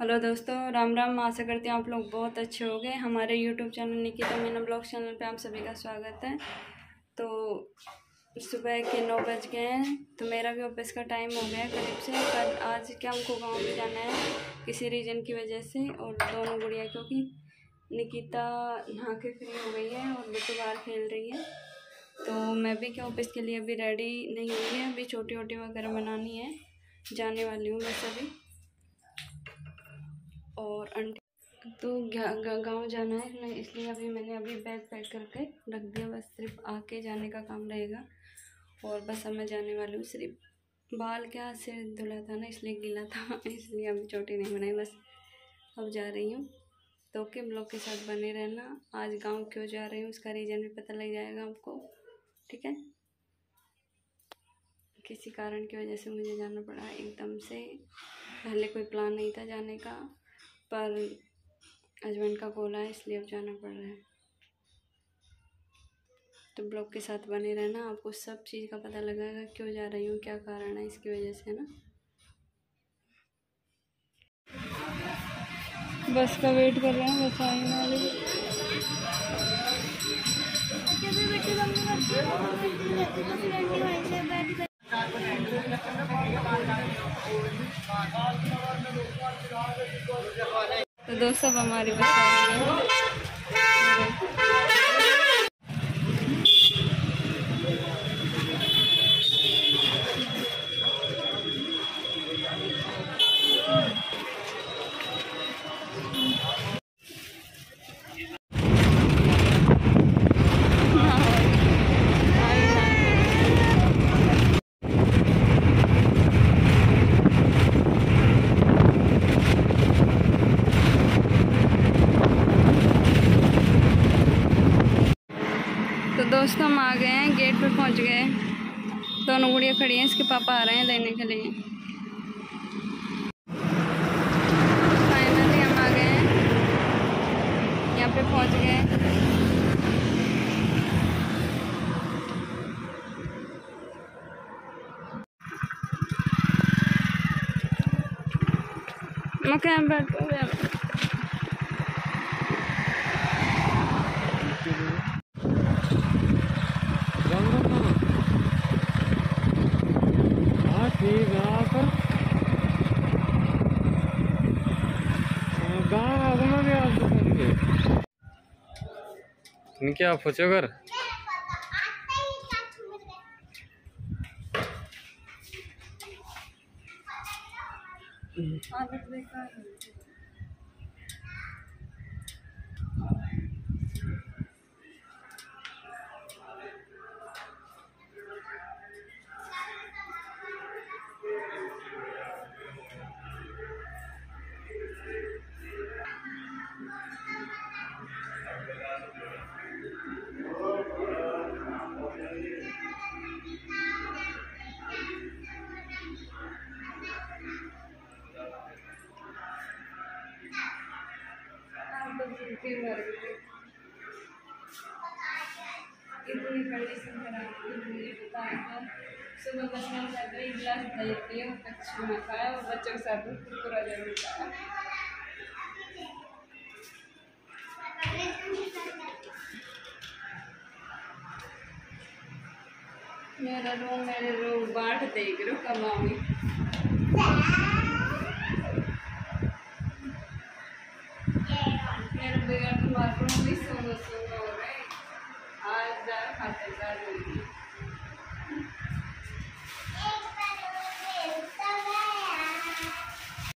Hello दोस्तों, राम राम। आशा करती हूँ आप लोग बहुत अच्छे हो गए। हमारे YouTube channel Nikita Meena vlog channel पे आप सभी का स्वागत है। तो सुबह के नौ बज गए हैं तो मेरा भी ऑफ़िस का टाइम हो गया करीब से। पर आज क्या हमको गाँव में जाना है, किसी रीजन की वजह से और दोनों गुड़िया, क्योंकि निकिता नहा के फ्री हो गई है और बिट्टू बाहर खेल रही है। तो मैं भी क्या ऑफ़िस के लिए अभी रेडी नहीं हुई है, अभी छोटी वोटी वगैरह बनानी है। जाने वाली हूँ मैं सभी। और आंटी तो गाँव जाना है, मैं इसलिए अभी मैंने अभी बैग पैक करके रख दिया, बस सिर्फ़ आके जाने का काम रहेगा और बस अब मैं जाने वाली हूँ। सिर्फ़ बाल क्या सिर धुला था ना, इसलिए गीला था, इसलिए अभी चोटी नहीं बनाई, बस अब जा रही हूँ। तो ओके ब्लॉग के साथ बने रहना, आज गाँव क्यों जा रही हूँ, उसका रीज़न भी पता लग जाएगा आपको, ठीक है? किसी कारण की वजह से मुझे जाना पड़ा, एकदम से, पहले कोई प्लान नहीं था जाने का। पर हस्बैंड का कॉल आया इसलिए अब जाना पड़ रहा है। तो ब्लॉग के साथ बने रहना, आपको सब चीज़ का पता लगेगा क्यों जा रही हूँ, क्या कारण है, इसकी वजह से ना? बस का वेट कर रहे हैं, बस आने वाली दोस्तों हमारे बस आ गई है तो दोस्तों हम आ गए हैं गेट पे पहुँच गए दोनों गुड़िया खड़ी हैं, इसके पापा आ रहे हैं लेने के लिए। फाइनली हम आ गए हैं। यहाँ पे पहुँच गए मैं क्या बैठ ठीक है आकर गाँव आगुना भी आप दुकान के क्या सोचो कर आदत बेकार है तो मर गए। इतनी कंडीशन खराब थी था। सुबह बस में जाकर एक गिलास दही पिए कुछ ना खाया और बच्चों के साथ में कुरकुरा ज़रूर खाया। मेरा रूम मेरे रूम बांट देख रो कमाऊँगी खातिरदार होगी